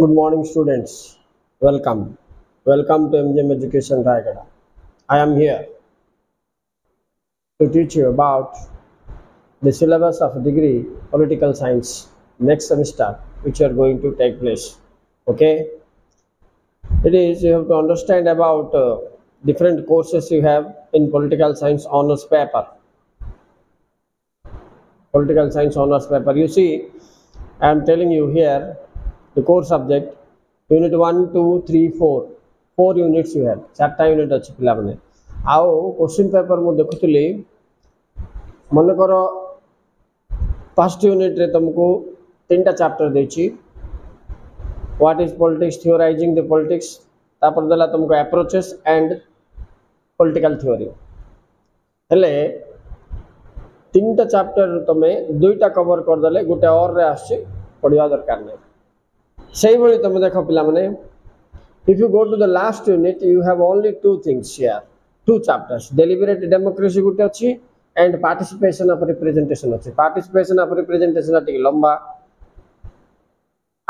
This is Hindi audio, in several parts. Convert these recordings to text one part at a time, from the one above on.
Good morning students. Welcome. Welcome to MGM Education Raigada. I am here to teach you about the syllabus of degree political science next semester which are going to take place. Okay. It is you have to understand about uh, different courses you have in political science honors paper. Political science honors paper. You see I am telling you here the core subject unit 1 2 3 4 4 units you have चारटा unit अछि पिला माने आउ क्वेश्चन पेपर मु देखुतली मन कर फर्स्ट यूनिट रे तुमको तीनटा चैप्टर देछि what is politics theorizing the politics तापर देला तुमको अप्रोचेस एंड पॉलिटिकल थ्योरी तीन तीनटा चैप्टर तुम दुईटा कवर करदे गोटे और रे आसछि पढ़िया दरकार नहीं Similarly, if you go to the last unit, you have only two things here, two chapters, deliberate democracy and participation of representation. Participation of representation lamba.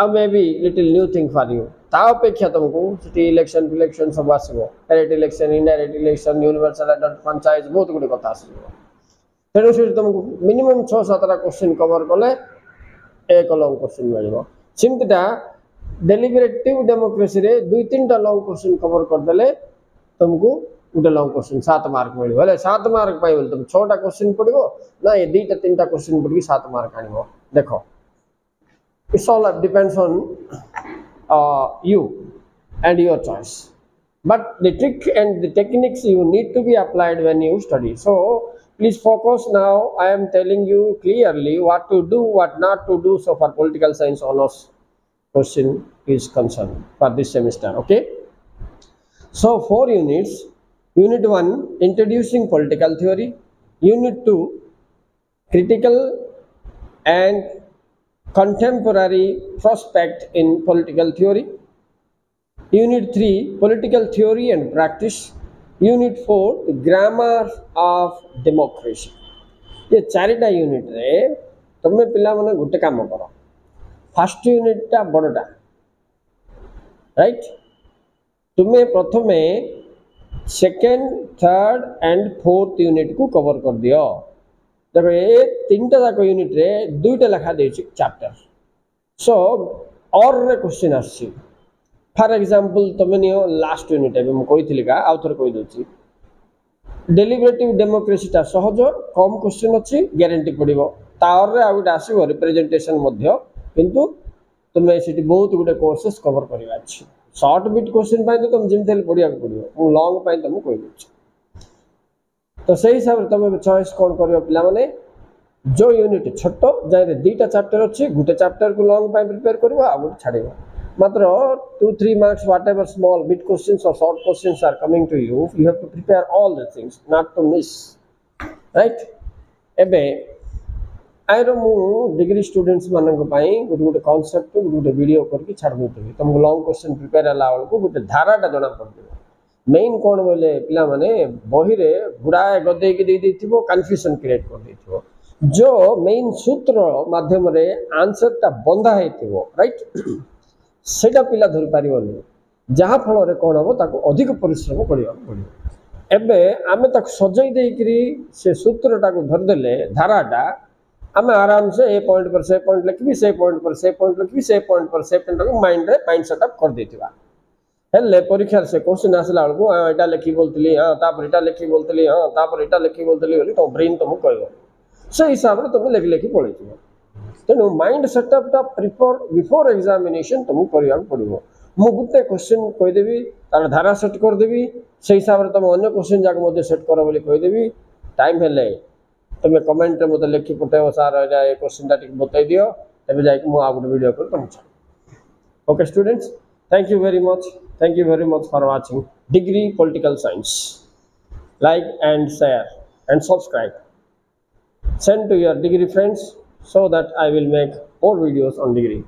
ଆଉ maybe little new thing for you ତା ଅପେକ୍ଷା ତୁମକୁ ସେଠି ଇଲେକ୍ସନ୍ ଫିଲେକ୍ସନ୍ ସବୁ ଆସିବ direct election indirect election universal adult panchayat ବହୁତ ଗୁଡ଼ିଏ କଥା ଆସିବ ତେଣୁ ସେଠି ତୁମକୁ ମିନିମମ୍ ଛଅ ସାତଟା କୋଶ୍ଚିନ୍ କଭର୍ କଲେ ଏକ ଲଙ୍ଗ କୋଶ୍ଚିନ୍ ମିଳିବ सेमतीटा डेलीवरेटिव डेमोक्रेसी दुई तीन टा लंग क्वेश्चन कवर करदे तुमको गोटे लंग क्वेश्चन सात मार्क मिले बोले सात मार्क पाइबल तुम छा क्वेश्चन पड़ ना ये दुईटा तीन टाइम क्वेश्चन पड़ी सात मार्क आन देख it's all depends on you and your choice but the trick and the techniques you need to be applied when you study so Please focus now. I am telling you clearly what to do, what not to do. So for political science honors question is concerned for this semester. Okay. So four units. Unit 1 introducing political theory. Unit 2 critical and contemporary prospect in political theory. Unit 3 political theory and practice. Unit four grammar of democracy એ ચારિટા યુનિટ રે તમે પિલાને ગોટે કામ કરો ફાસ્ટ યુનિટટા બડટા રાઈટ તમે પ્રથમે second third and fourth unit કુ કવર કર દિયો ତେବେ ଏ ତିନିଟା ଯାକ ୟୁନିଟ୍ରେ ଦୁଇଟା ଲେଖା ଦେଇଛି ଚାପ୍ଟର ସୋ ଅର୍ରେ କୋଶ୍ଚିନ୍ ଆସୁଛି ફોર એક્ઝામ્પલ તમે નિયો લાસ્ટ યુનિટ એ ମୁଁ କହିଥିଲିକା ଆଉ ଥରେ କହିଦେଉଛି ଡେଲିବ୍ରେଟିଭ୍ ଡେମୋକ୍ରେସିଟା ସହଜ କମ୍ କ୍ୱେଶ୍ଚିନ୍ ଅଛି ଗ୍ୟାରେଣ୍ଟି ପଡ଼ିବ ତାୱରରେ ଆଉ ଗୋଟେ ଆସିବ ରିପ୍ରେଜେଣ୍ଟେସନ୍ ମଧ୍ୟ କିନ୍ତୁ ତୁମେ ସେଠି ବହୁତ ଗୁଡ଼ିଏ କୋର୍ସେସ୍ କଭର୍ କରିବା ଅଛି ସର୍ଟ ବିଟ୍ କୋଶ୍ଚିନ୍ ପାଇଁ ତ ତୁମେ ଯେମିତି ହେଲେ ପଢ଼ିବାକୁ ପଡ଼ିବ ମୁଁ ଲଙ୍ଗ୍ ପାଇଁ ତୁମକୁ କହିଦେଉଛି ତ ସେଇ ହିସାବରେ ତୁମେ ଚଏସ୍ କ'ଣ କରିବ ପିଲାମାନେ ଯେଉଁ ୟୁନିଟ୍ ଛୋଟ ଯାହାରେ ଦୁଇଟା ଚାପ୍ଟର ଅଛି ଗୋଟେ ଚାପ୍ଟରକୁ ଲଙ୍ଗ୍ ପାଇଁ ପ୍ରିପେୟାର କରିବ ଆଉ ଗୋଟେ ଛାଡ଼ିବ मात्र two three marks whatever small mid question और short question are coming to you you have to prepare all the things not to miss right एबे आईर मु डिग्री स्टूडेंट्स मानक गोटे गोटे कनसेप्ट गोटे गोटे भिड करके छाड़ी तुमको लंग क्वेश्चन प्रिपेयर होगा बेलू गोटे धाराटा जना पड़े मेन कौन बोले पे बहरे गुड़ाए गदे कन्फ्यूजन क्रिएट कर दे जो मेन सूत्र मध्यम आंसर टा बंधा है राइट ସେଇଟା ପିଲା ଧରିପାରିବନି ଯାହାଫଳରେ କ'ଣ ହେବ ତାକୁ ଅଧିକ ପରିଶ୍ରମ କରିବାକୁ ପଡ଼ିବ ଏବେ ଆମେ ତାକୁ ସଜେଇ ଦେଇକିରି ସେ ସୂତ୍ରଟାକୁ ଧରିଦେଲେ ଧାରାଟା ଆମେ ଆରାମସେ ଏ ପଏଣ୍ଟ ପରେ ସେ ପଏଣ୍ଟ ଲେଖିବି ସେ ପଏଣ୍ଟ ପରେ ସେ ପଏଣ୍ଟ ଲେଖିବି ସେ ପଏଣ୍ଟ ପରେ ସେ ପଏଣ୍ଟକୁ ମାଇଣ୍ଡରେ ମାଇଣ୍ଡ ସେଟଅପ୍ କରିଦେଇଥିବା ହେଲେ ପରୀକ୍ଷାରେ ସେ କୋଶ୍ଚିନ୍ ଆସିଲା ବେଳକୁ ହଁ ଏଇଟା ଲେଖି ବୋଲୁଥିଲି ହଁ ତାପରେ ଏଇଟା ଲେଖି ବୋଲୁଥିଲି ହଁ ତାପରେ ଏଇଟା ଲେଖି ବୋଲୁଥିଲି ବୋଲି ତମ ବ୍ରେନ୍ ତମକୁ କହିବ ସେ ହିସାବରେ ତମେ ଲେଖି ଲେଖି ପଳେଇଥିବ तेणु mind setup prefer before examination तुमको करवाक पड़ो मु गोटे क्वेश्चन कहीदेवि तार धारा सेट करदेवि से हिसाब से तुम अगर क्वेश्चन जाक सेट कर बोली कहीदेवि टाइम है तुम कमेंट मतलब लिखी पठाइब सारे क्वेश्चन टाइम बताई दि तेज जाए गोटे भिड कर okay students thank you very much thank you very much for watching degree political science like and share and subscribe send to your degree friends so that I will make more videos on degree.